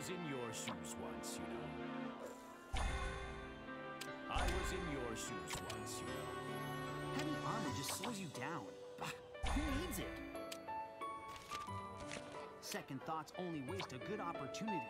was in your shoes once, you know. I was in your shoes once, you know. Heavy armor just slows you down. Ah, who needs it? Second thoughts only waste a good opportunity.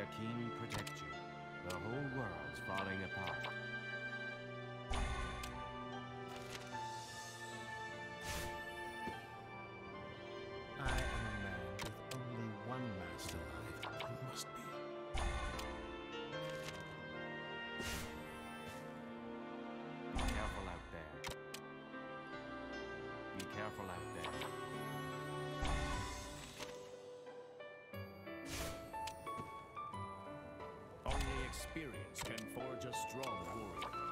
Akeem protect you. The whole world's falling apart. Experience can forge a strong warrior.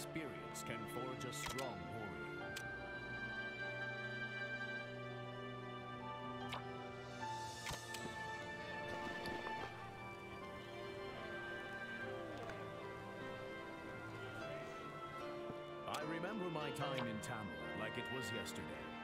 Experience can forge a strong warrior. I remember my time in Tamil like it was yesterday.